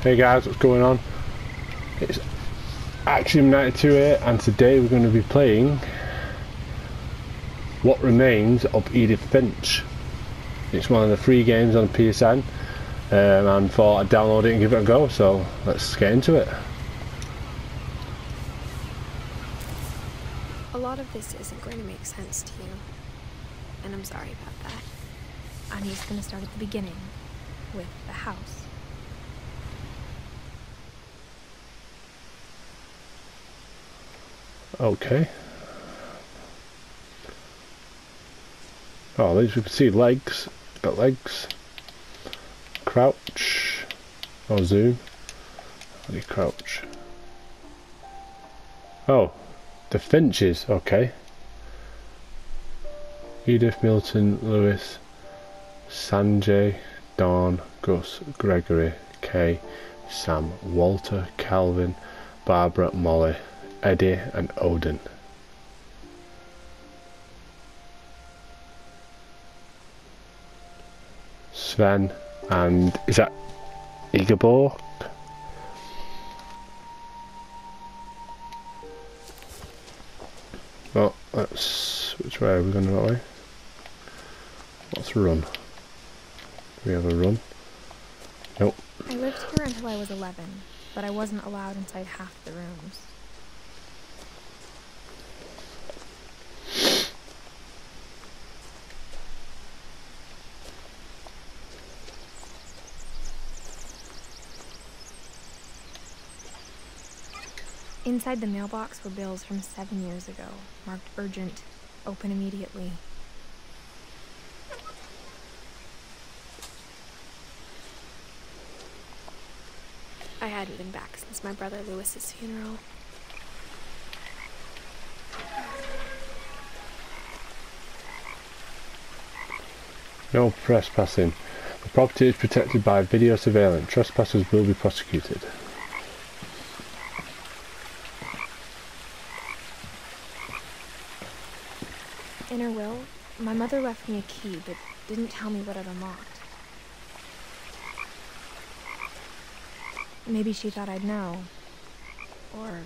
Hey guys, what's going on? It's Axiom 92 here and today we're going to be playing What Remains of Edith Finch. It's one of the free games on PSN um, and thought I'd download it and give it a go so let's get into it. A lot of this isn't going to make sense to you, and I'm sorry about that. I'm just going to start at the beginning with the house. Okay. Oh, least we can see legs. Got legs. Crouch. Oh, zoom. You crouch? Oh, the Finches. Okay. Edith, Milton, Lewis, Sanjay, Dawn, Gus, Gregory, Kay, Sam, Walter, Calvin, Barbara, Molly, Eddie and Odin. Sven and is that Igabor? Well, let's which way are we going that way? Let's run. Do we have a run? Nope. I lived here until I was 11, but I wasn't allowed inside half the rooms. Inside the mailbox were bills from seven years ago, marked urgent, open immediately. I hadn't been back since my brother Lewis's funeral. No trespassing. The property is protected by video surveillance. Trespassers will be prosecuted. In her will, my mother left me a key, but didn't tell me what it unlocked. Maybe she thought I'd know. Or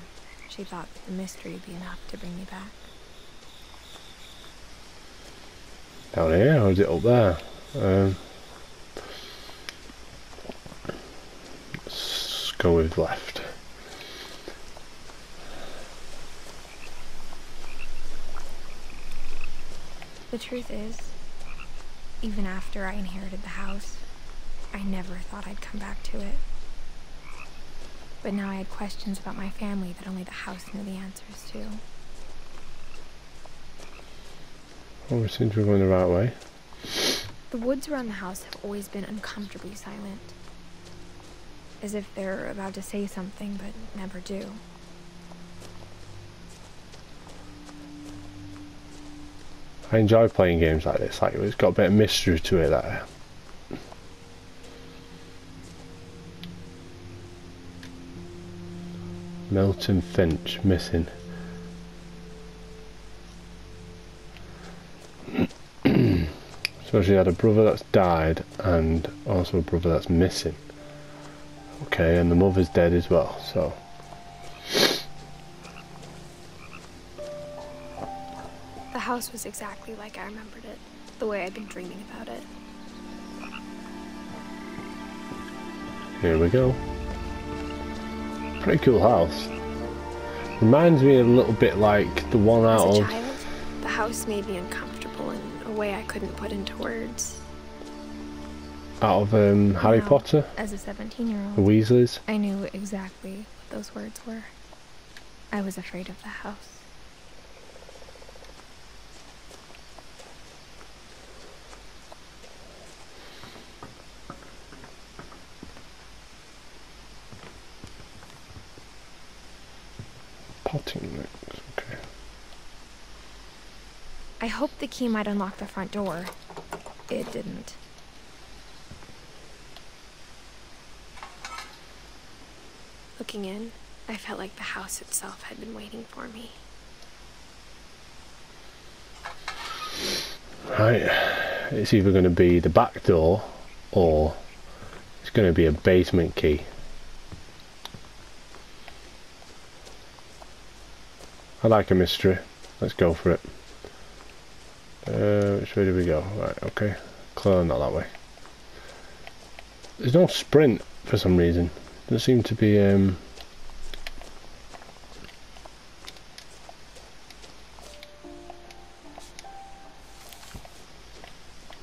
she thought the mystery would be enough to bring me back. Down here, or is it up there? Um, let's go with left. The truth is, even after I inherited the house, I never thought I'd come back to it. But now I had questions about my family that only the house knew the answers to. Oh, we seem to be going the right way. The woods around the house have always been uncomfortably silent. As if they're about to say something but never do. I enjoy playing games like this. Like it's got a bit of mystery to it. That Milton Finch missing. so she had a brother that's died and also a brother that's missing. Okay, and the mother's dead as well. So. House was exactly like I remembered it, the way I'd been dreaming about it. Here we go. Pretty cool house. Reminds me a little bit like the one out As a of child, the house made me uncomfortable in a way I couldn't put into words. out of um, Harry Now, Potter, As a 17 year old. the old, Weasleys. I knew exactly what those words were. I was afraid of the house. Potting mix. Okay. I hoped the key might unlock the front door. It didn't. Looking in, I felt like the house itself had been waiting for me. Right. It's either going to be the back door or it's going to be a basement key. I like a mystery. Let's go for it. Uh, which way do we go? Right, okay. Clearly not that way. There's no sprint for some reason. There seem to be um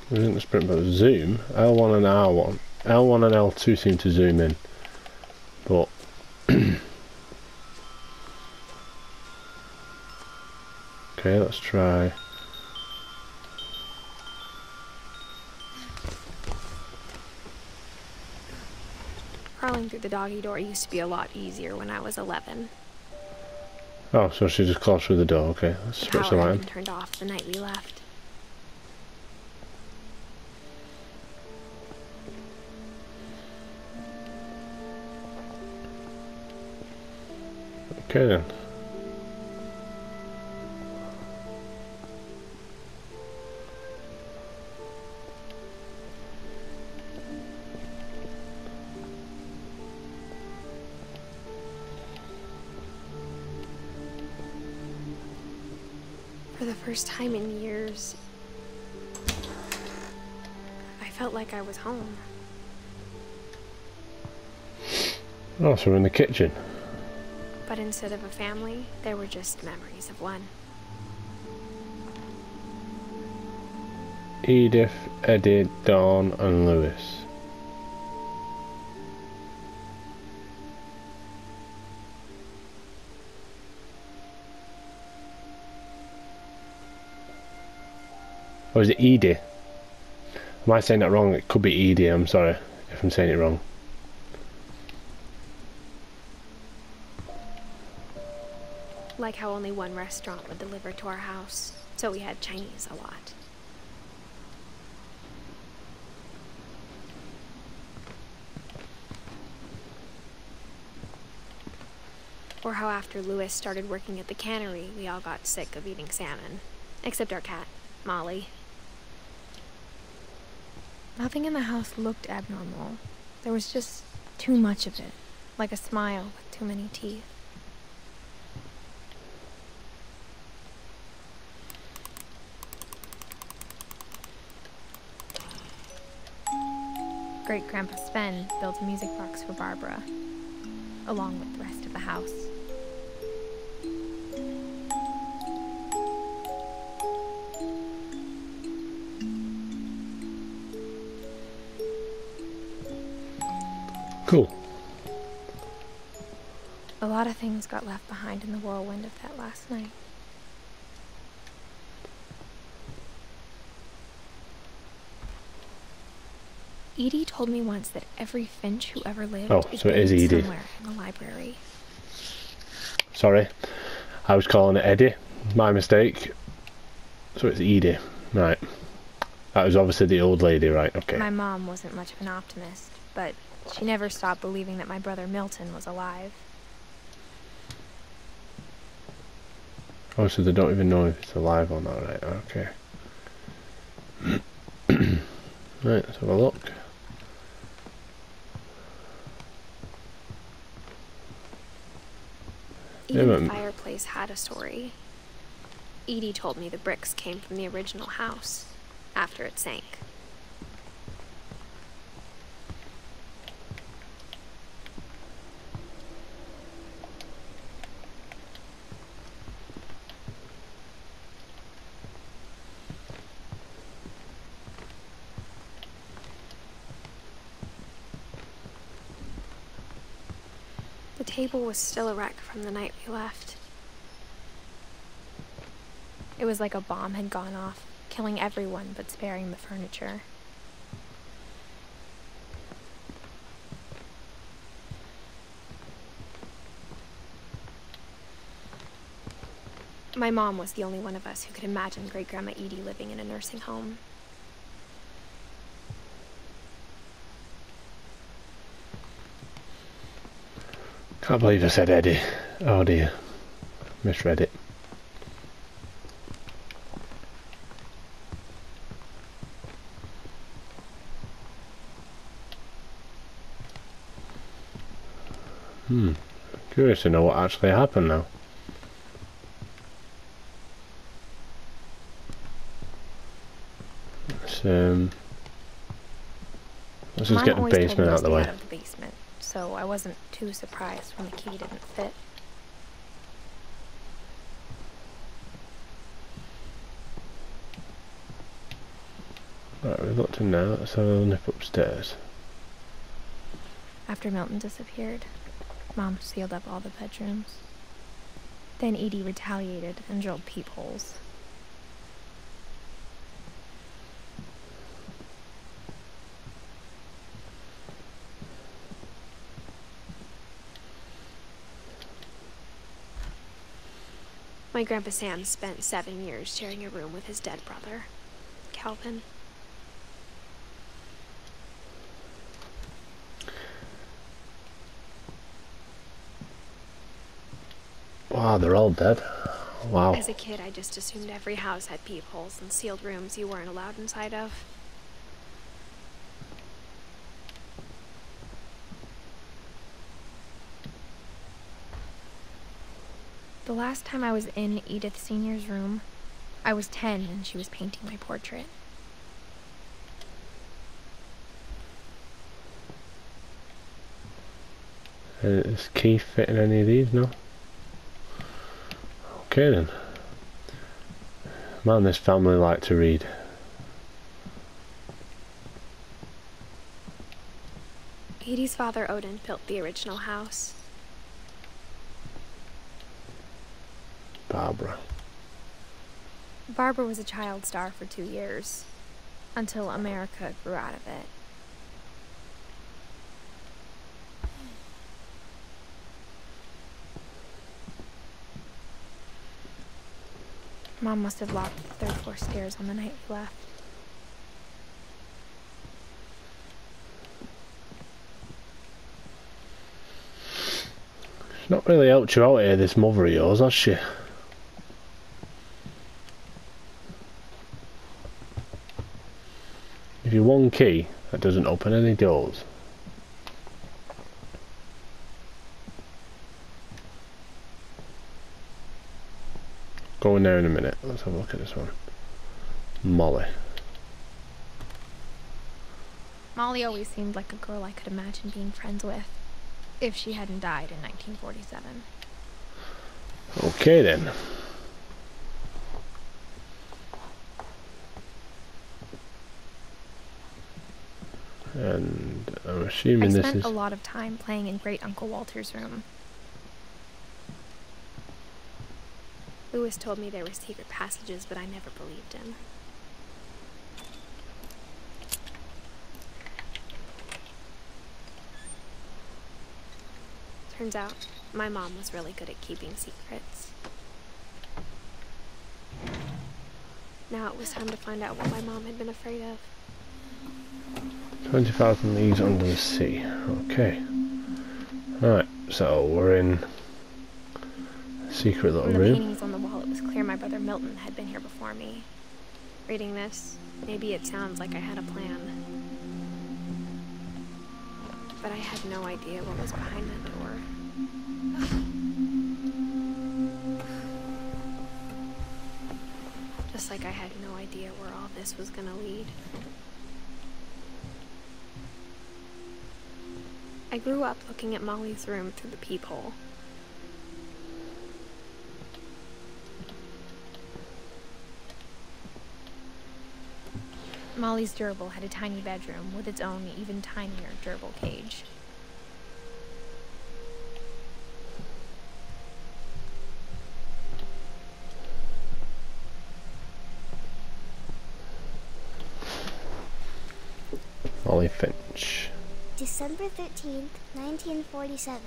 There isn't a sprint but zoom. L1 and R1. L1 and L2 seem to zoom in. Okay, let's try Crawling through the doggy door used to be a lot easier when I was 11. Oh, so she just crawled through the door, okay. Let's The switch the line. turned off the night we left. Okay then. First time in years, I felt like I was home. Oh, so we're in the kitchen. But instead of a family, there were just memories of one. Edith, Eddie, Dawn and Lewis. Or is it Edie? Am I saying that wrong? It could be Edie, I'm sorry if I'm saying it wrong. Like how only one restaurant would deliver to our house, so we had Chinese a lot. Or how after Lewis started working at the cannery, we all got sick of eating salmon. Except our cat, Molly. Nothing in the house looked abnormal. There was just too much of it, like a smile with too many teeth. Great Grandpa Sven built a music box for Barbara, along with the rest of the house. Cool. A lot of things got left behind in the whirlwind of that last night. Edie told me once that every Finch who ever lived Oh, is so it is Edie. somewhere in the library. Sorry. I was calling it Eddie. My mistake. So it's Edie. Right. That was obviously the old lady, right? Okay. My mom wasn't much of an optimist, but she never stopped believing that my brother Milton was alive. Oh, so they don't even know if it's alive or not, right? Okay. right, let's have a look. Yeah, Even the fireplace had a story. Edie told me the bricks came from the original house after it sank. Table was still a wreck from the night we left. It was like a bomb had gone off, killing everyone but sparing the furniture. My mom was the only one of us who could imagine Great Grandma Edie living in a nursing home. Can't believe I said Eddie. Oh dear. Misread it. Hmm. Curious to know what actually happened now. Let's, um, let's just get the basement out of the way so I wasn't too surprised when the key didn't fit. Right, we've looked in now. Let's have a nip upstairs. After Milton disappeared, Mom sealed up all the bedrooms. Then Edie retaliated and drilled peepholes. My Grandpa Sam spent seven years sharing a room with his dead brother, Calvin. Wow, they're all dead. Wow. As a kid, I just assumed every house had peepholes and sealed rooms you weren't allowed inside of. The last time I was in Edith Sr.'s room, I was 10 and she was painting my portrait. Uh, Is Keith fitting any of these? No. Okay then. Man, this family like to read. Edie's father, Odin, built the original house. Barbara. Barbara was a child star for two years, until America grew out of it. Mom must have locked the third floor stairs on the night we left. She's not really helped you out here, this mother of yours, has she? If you one key, that doesn't open any doors. Go in there in a minute. Let's have a look at this one. Molly. Molly always seemed like a girl I could imagine being friends with, if she hadn't died in 1947. Okay then. And I'm I assuming this spent is a lot of time playing in Great Uncle Walter's room. Lewis told me there were secret passages, but I never believed him. Turns out, my mom was really good at keeping secrets. Now it was time to find out what my mom had been afraid of. 20,000 leagues under the sea. Okay. Alright, so we're in a secret little From the room. paintings on the wall, it was clear my brother Milton had been here before me. Reading this, maybe it sounds like I had a plan. But I had no idea what was behind that door. Just like I had no idea where all this was gonna lead. I grew up looking at Molly's room through the peephole. Molly's gerbil had a tiny bedroom with its own even tinier gerbil cage. Molly Finch. December 13th, 1947.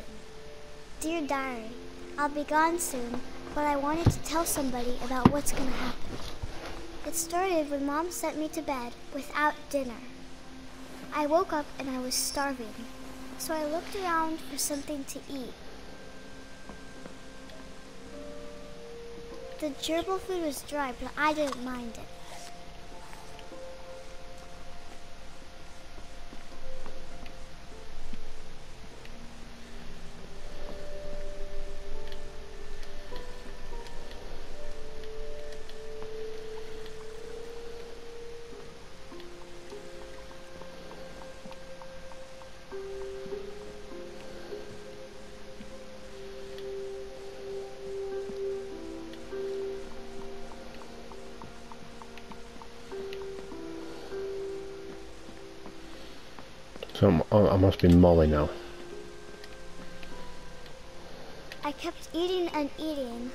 Dear Diary, I'll be gone soon, but I wanted to tell somebody about what's gonna happen. It started when Mom sent me to bed without dinner. I woke up and I was starving, so I looked around for something to eat. The gerbil food was dry, but I didn't mind it. Oh, I must be Molly now. I kept eating and eating.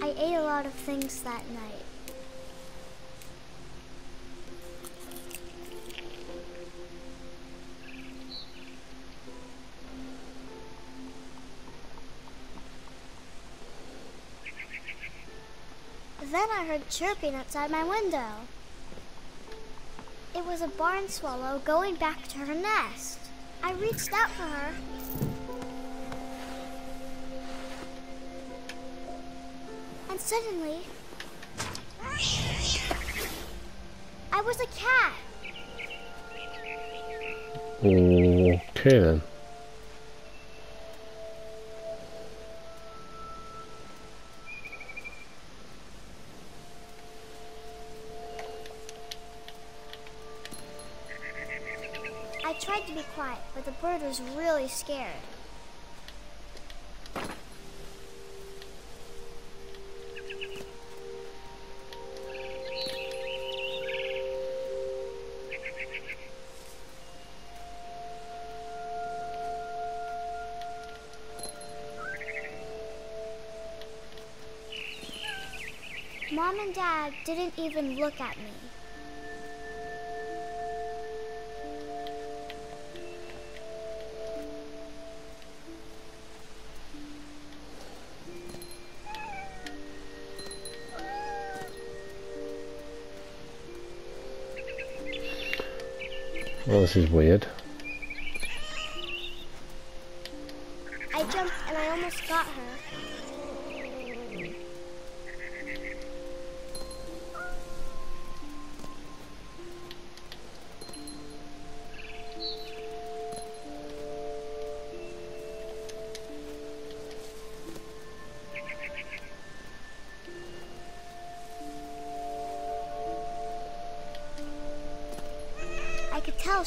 I ate a lot of things that night. Heard chirping outside my window. It was a barn swallow going back to her nest. I reached out for her. And suddenly, I was a cat. Okay then. Was really scared. Mom and Dad didn't even look at me. Well, this is weird. I jumped and I almost got her.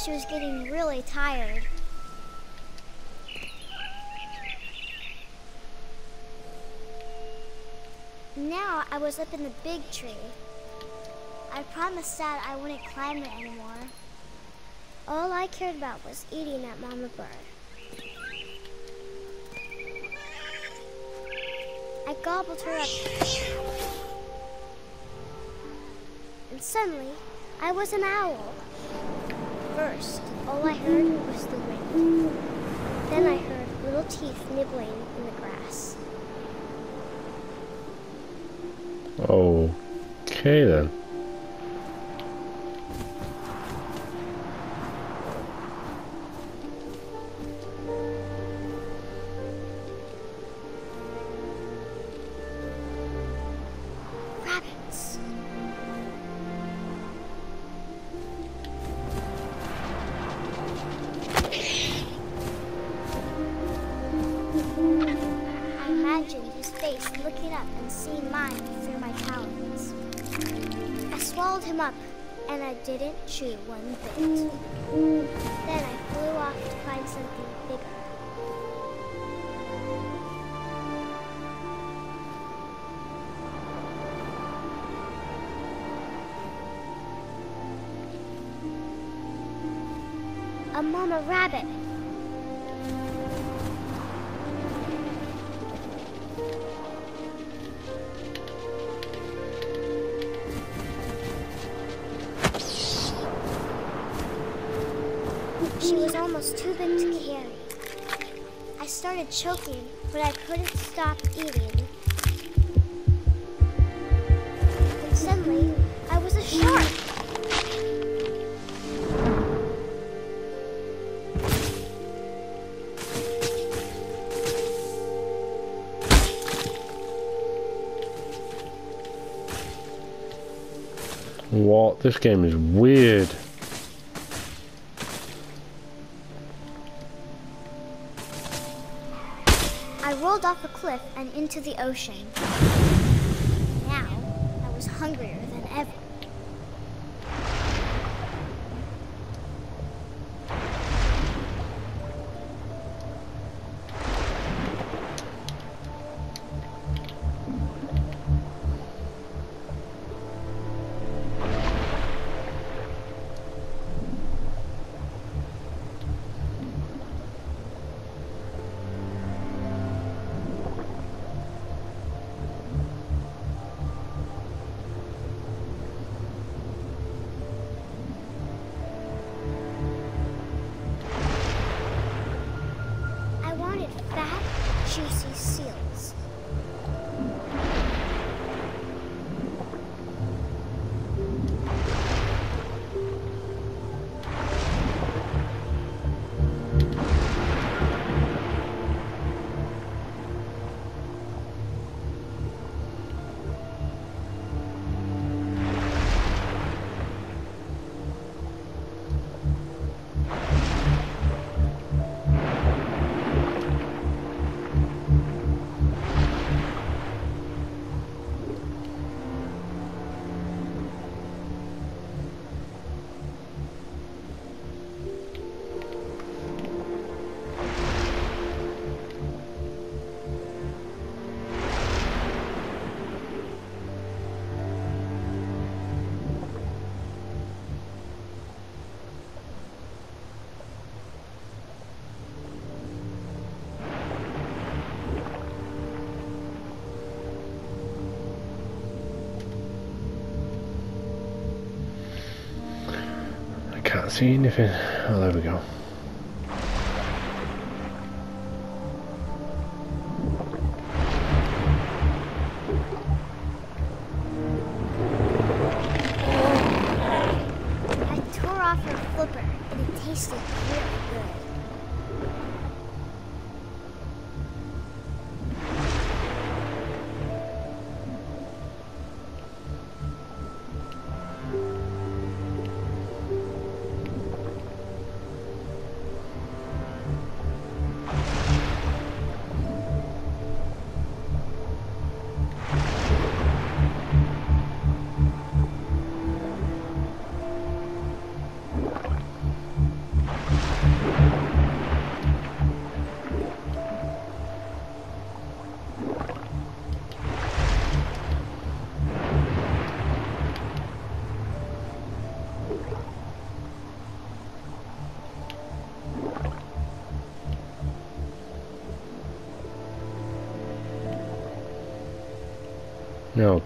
She was getting really tired. Now I was up in the big tree. I promised Dad I wouldn't climb it anymore. All I cared about was eating that mama bird. I gobbled her up. And suddenly, I was an owl. First, all I heard was the wind. Then I heard little teeth nibbling in the grass. Oh okay then. And I didn't chew one bit. Then I flew off to find something bigger. A mama rabbit. Choking, but I couldn't stop eating. And suddenly, I was a shark. What? This game is weird. I rolled off a cliff and into the ocean. Now, I was hungrier than ever. Can't see anything. Oh, there we go.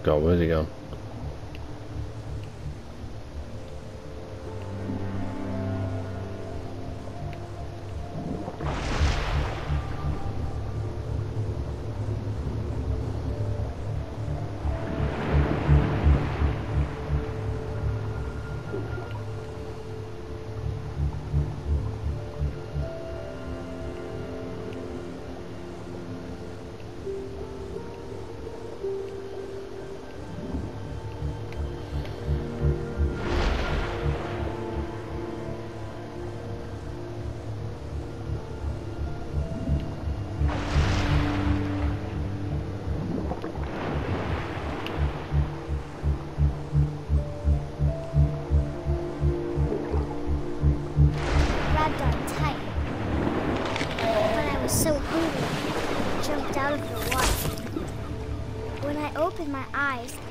God, where's he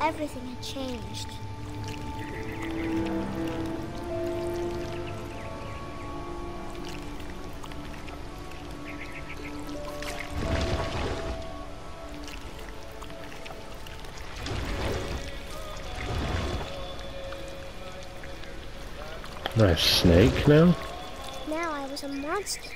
everything had changed. Nice snake now. Now I was a monster,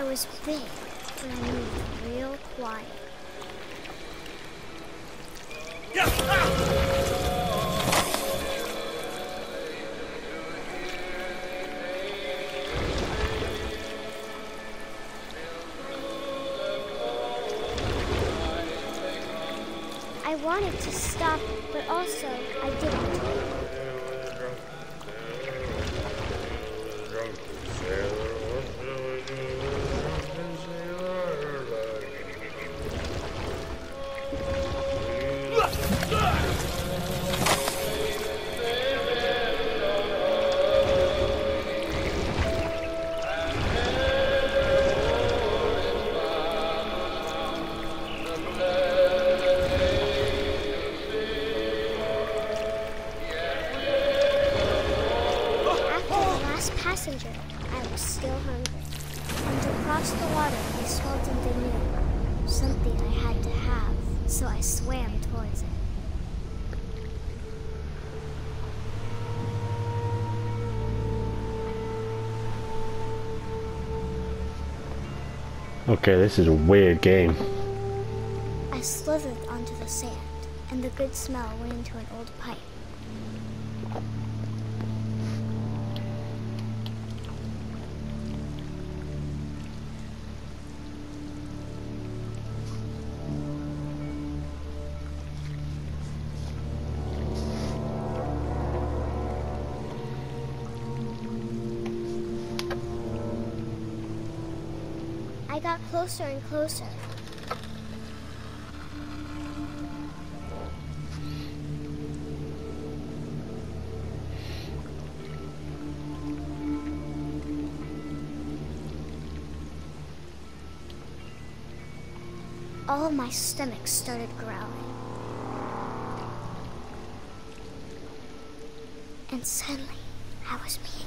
I was big, but I moved real quiet. I wanted to stop, but also I didn't. After Okay, this is a weird game. I slithered onto the sand, and the good smell went into an old pipe. I got closer and closer. All my stomach started growling. And suddenly, I was me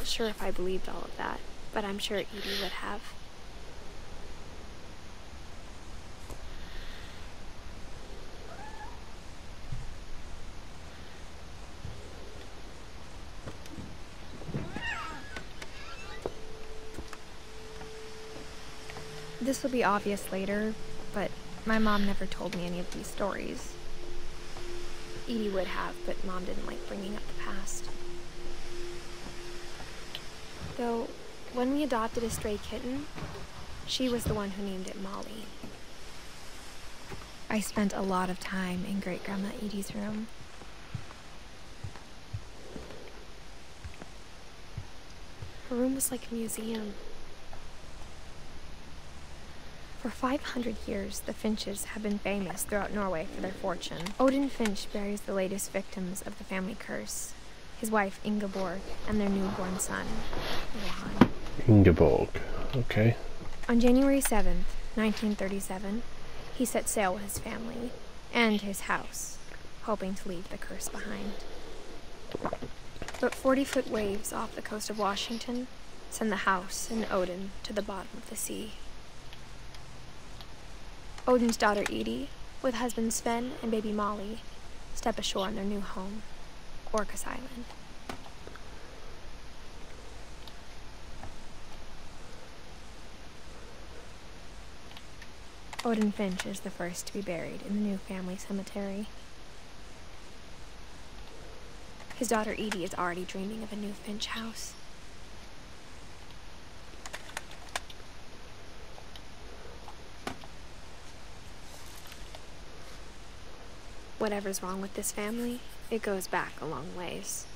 not sure if I believed all of that, but I'm sure Edie would have. This will be obvious later, but my mom never told me any of these stories. Edie would have, but Mom didn't like bringing up the past. Though, when we adopted a stray kitten, she was the one who named it Molly. I spent a lot of time in Great Grandma Edie's room. Her room was like a museum. For 500 years, the Finches have been famous throughout Norway for their fortune. Odin Finch buries the latest victims of the family curse his wife Ingeborg and their newborn son, Johan. Ingeborg. Okay. On January 7th, 1937, he set sail with his family and his house, hoping to leave the curse behind. But 40 foot waves off the coast of Washington send the house and Odin to the bottom of the sea. Odin's daughter Edie, with husband Sven and baby Molly, step ashore on their new home, Orcas Island. Odin Finch is the first to be buried in the new family cemetery. His daughter Edie is already dreaming of a new Finch house. Whatever's wrong with this family, it goes back a long ways.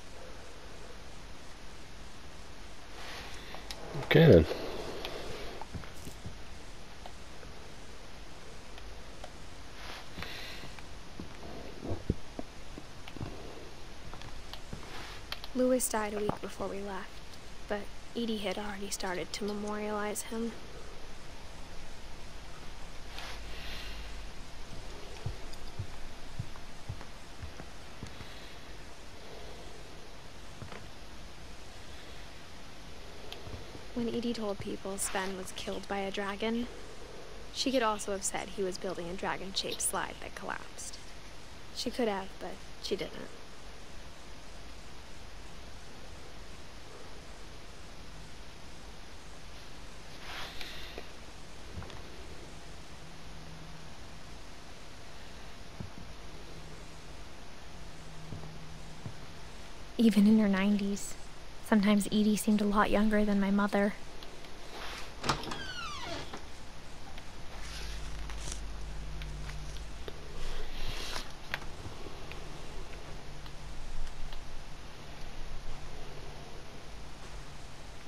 Okay then. Lewis died a week before we left, but Edie had already started to memorialize him. People Sven was killed by a dragon, she could also have said he was building a dragon shaped slide that collapsed. She could have, but she didn't. Even in her 90s, sometimes Edie seemed a lot younger than my mother.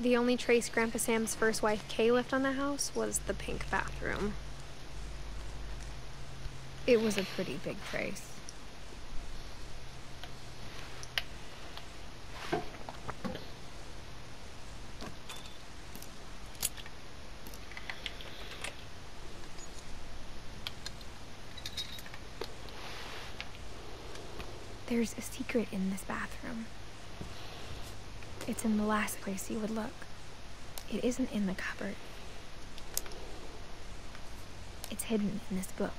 The only trace Grandpa Sam's first wife Kay left on the house was the pink bathroom. It was a pretty big trace. There's a secret in this bathroom. It's in the last place you would look. It isn't in the cupboard. It's hidden in this book.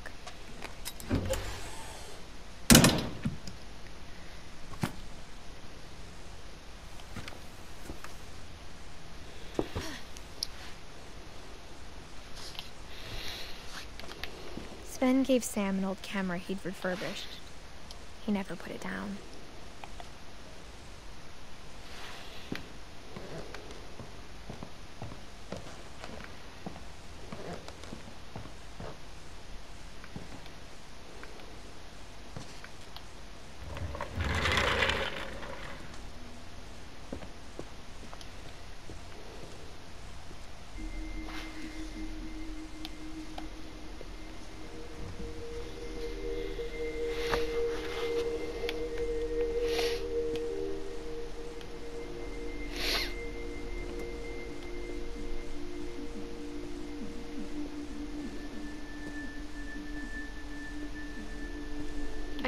Sven gave Sam an old camera he'd refurbished. He never put it down.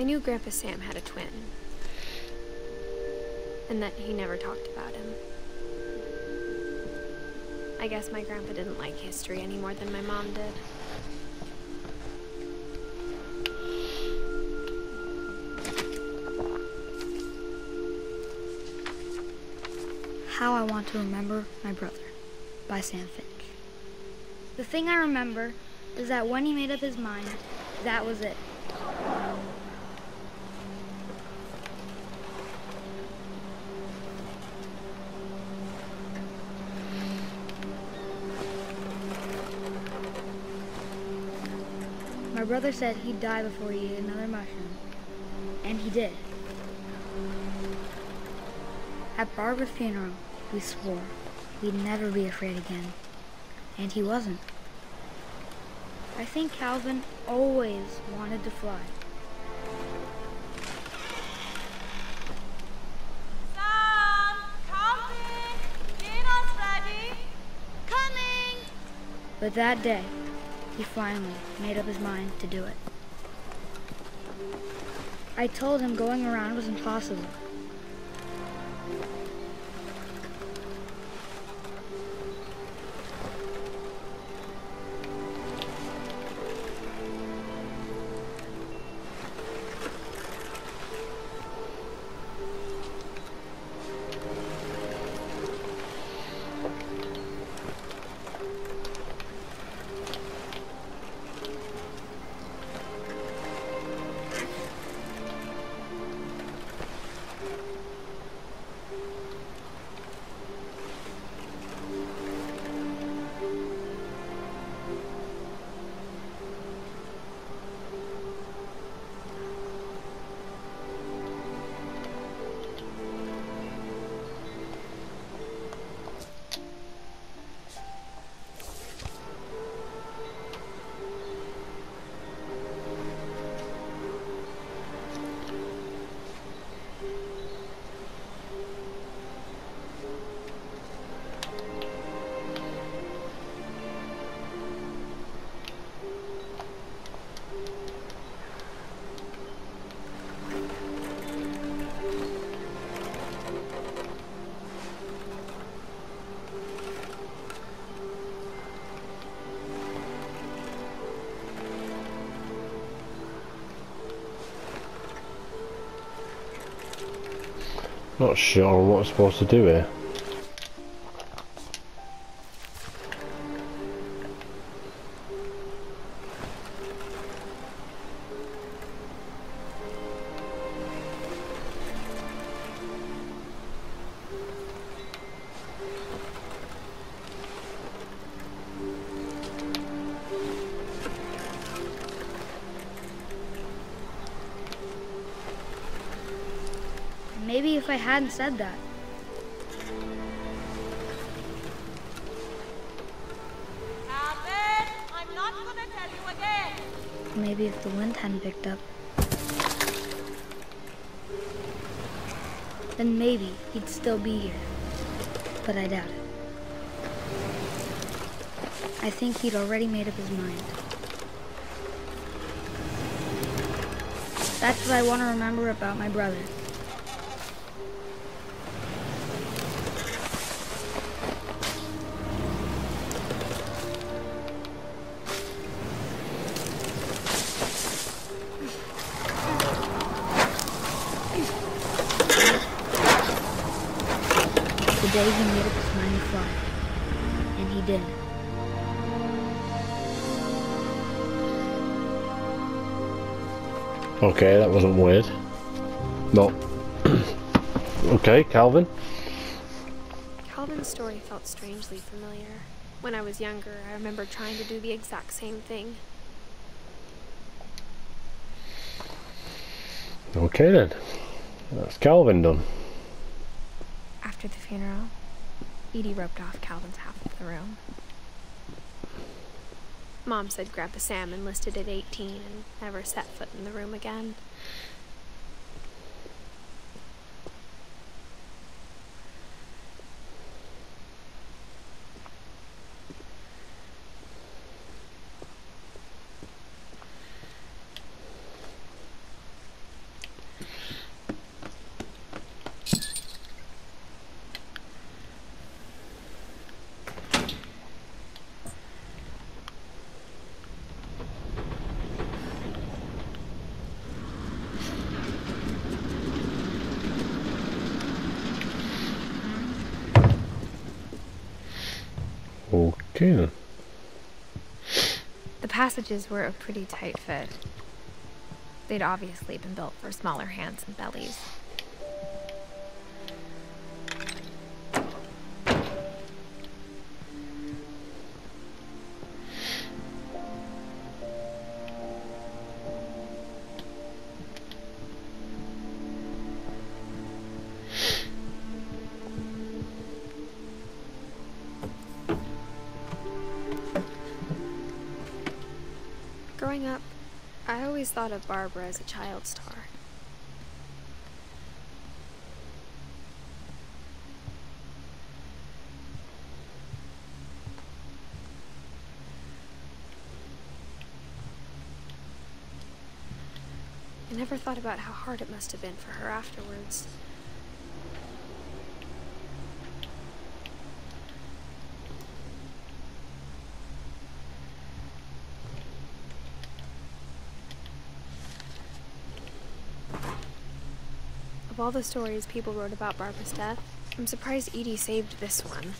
Knew Grandpa Sam had a twin. And that he never talked about him. I guess my grandpa didn't like history any more than my mom did. How I Want to Remember My Brother by Sam Finch. The thing I remember is that when he made up his mind, that was it. Brother said he'd die before he ate another mushroom. And he did. At Barbara's funeral, we swore we'd never be afraid again. And he wasn't. I think Calvin always wanted to fly. Sam, Calvin, dinner's ready. Coming. But that day, he finally made up his mind to do it. I told him going around was impossible. Not sure what I'm supposed to do here. Maybe if I hadn't said that. Maybe if the wind hadn't picked up. Then maybe he'd still be here. But I doubt it. I think he'd already made up his mind. That's what I want to remember about my brother. Okay, that wasn't weird. No. okay, Calvin. Calvin's story felt strangely familiar. When I was younger, I remember trying to do the exact same thing. Okay then. That's Calvin done. After the funeral, Edie roped off Calvin's half of the room. Mom said Grandpa Sam enlisted at 18 and never set foot in the room again. Okay then. The passages were a pretty tight fit. They'd obviously been built for smaller hands and bellies. Always thought of Barbara as a child star. I never thought about how hard it must have been for her afterwards. Of all the stories people wrote about Barbara's death, I'm surprised Edie saved this one.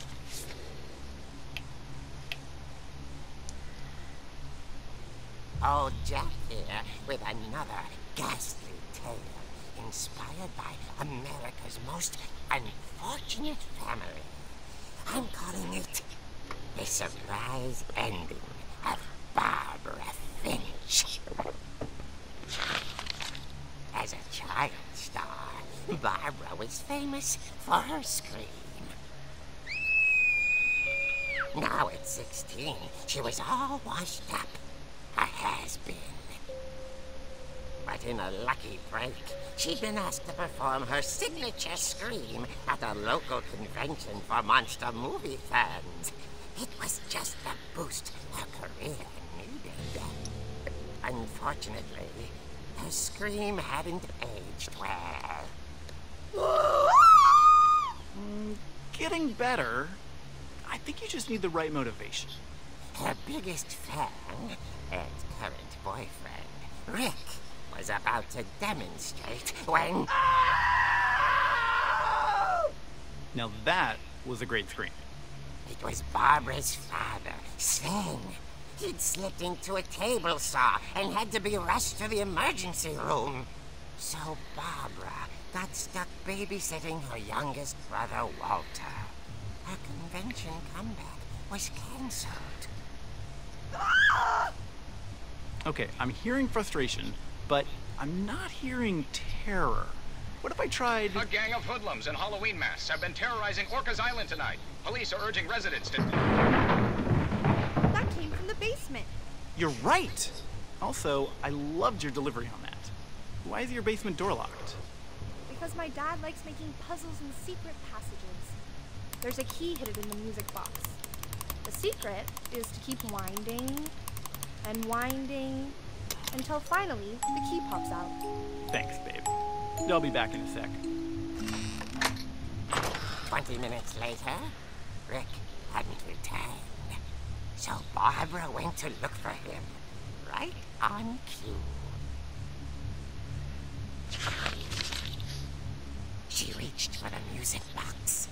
Old Jack here with another ghastly tale inspired by America's most unfortunate family. I'm calling it The Surprise Ending of Barbara Finch. As a child star, Barbara was famous for her scream. Now at 16, she was all washed up. A has-been. But in a lucky break, she'd been asked to perform her signature scream at a local convention for monster movie fans. It was just the boost her career needed. Unfortunately, her scream hadn't aged well. Mm, getting better. I think you just need the right motivation. Her biggest fan and current boyfriend, Rick, was about to demonstrate when. Now that was a great scream. It was Barbara's father, Sven. He'd slipped into a table saw and had to be rushed to the emergency room. So Barbara got stuck babysitting her youngest brother, Walter. Her convention comeback was cancelled. Okay, I'm hearing frustration, but I'm not hearing terror. What if I tried. A gang of hoodlums in Halloween masks have been terrorizing Orcas Island tonight. Police are urging residents to. That came from the basement. You're right! Also, I loved your delivery on that. Why is your basement door locked? Because my dad likes making puzzles and secret passages. There's a key hidden in the music box. The secret is to keep winding and winding until finally the key pops out. Thanks, babe. I'll be back in a sec. Twenty minutes later, Rick hadn't returned. So Barbara went to look for him, right on cue. She reached for the music box.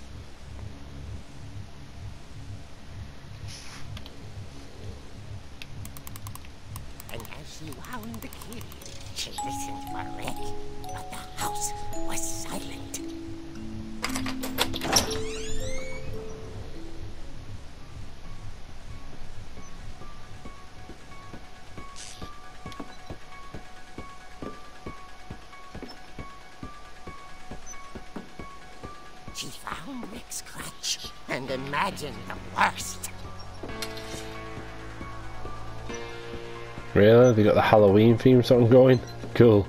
And as she wound the key, she listened for Rick, but the house was silent. She found Rick's clutch and imagined the worst. Really? They got the Halloween theme song going? Cool.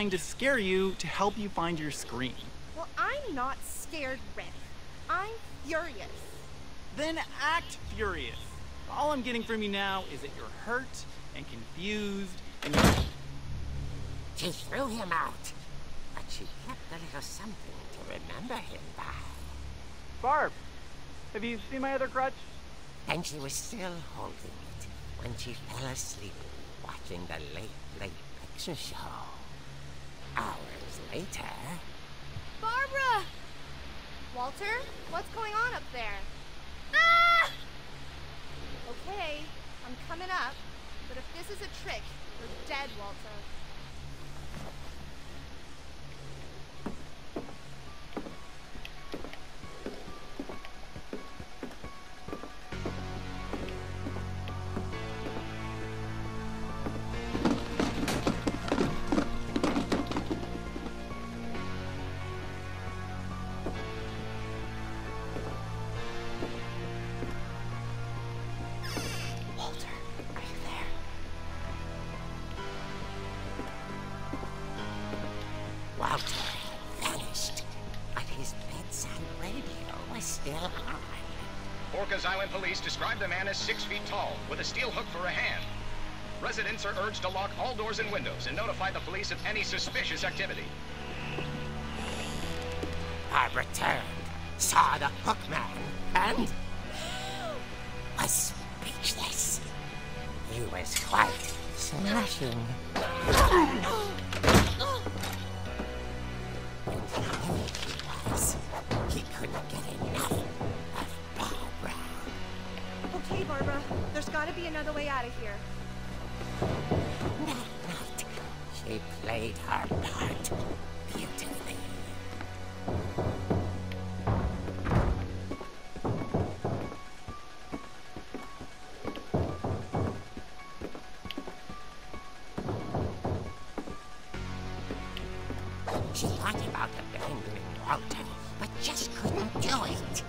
Trying to scare you to help you find your screen. Well, I'm not scared, Rick. I'm furious. Then act furious. All I'm getting from you now is that you're hurt and confused and you're She threw him out, but she kept a little something to remember him by. Barb, have you seen my other crutch? And she was still holding it when she fell asleep watching the late, late picture show. Later, Barbara! Walter, what's going on up there? Ah! Okay, I'm coming up, but if this is a trick, you're dead. Walter, Island police describe the man as six feet tall, with a steel hook for a hand. Residents are urged to lock all doors and windows and notify the police of any suspicious activity. Barbara returned, saw the hookman, and was speechless. He was quite smashing. She thought about the abandoning Walter, but just couldn't do it.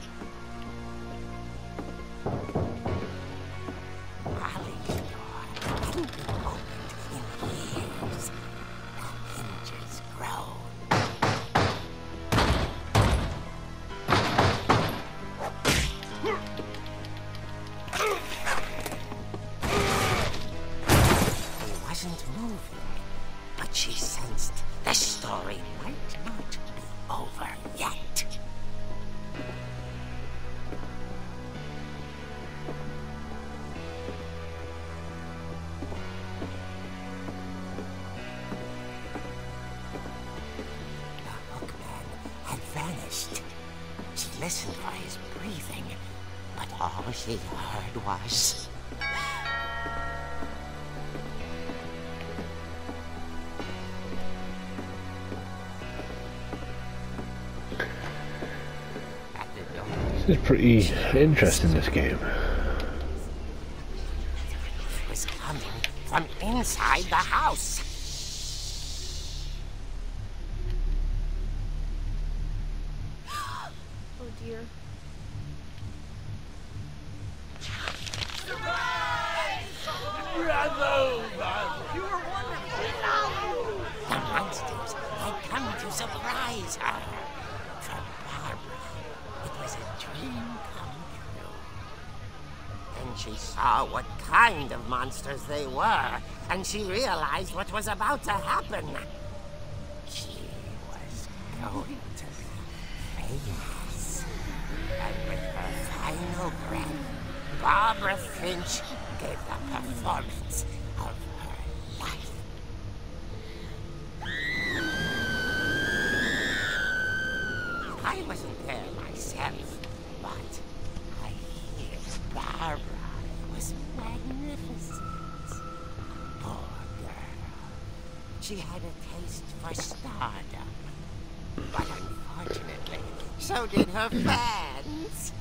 Is pretty interesting, this game. was coming from inside the house. Oh dear. The monsters had come to surprise her. For Barbara, it was a dream come true. Then she ah, saw what kind of monsters they were, and she realized what was about to happen. She was going to be famous. And with her final breath, Barbara Finch gave the performance of her life. I wasn't there myself, magnificent. Poor girl. She had a taste for stardom. But unfortunately, so did her fans.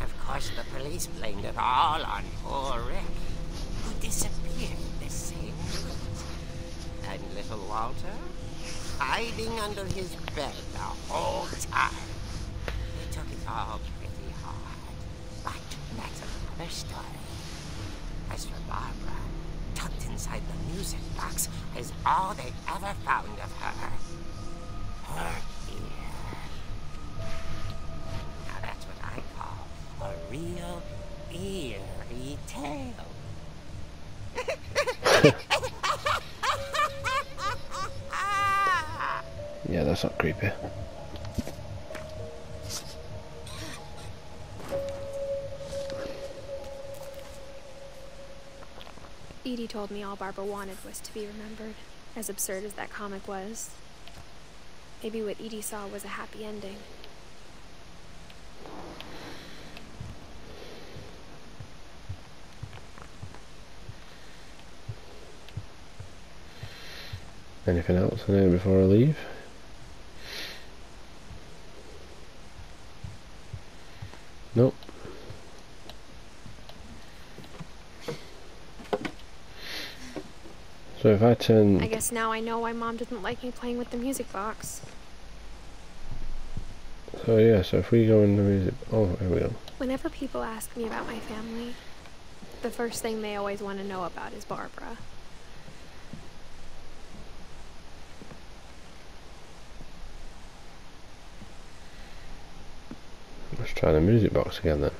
Of course, the police blamed it all on poor Rick, who disappeared the same night. And little Walter? Hiding under his bed the whole time. They took it all pretty hard. But that's another story. As for Barbara, tucked inside the music box is all they ever found of her. Her ear. Now that's what I call a real eerie tale. Yeah, that's not creepy. Edie told me all Barbara wanted was to be remembered, as absurd as that comic was. Maybe what Edie saw was a happy ending. Anything else in here before I leave? Nope. So if I turn I guess now I know why Mom didn't like me playing with the music box. So yeah, so if we go in the music oh here we go. Whenever people ask me about my family, the first thing they always want to know about is Barbara. Let's try the music box again then.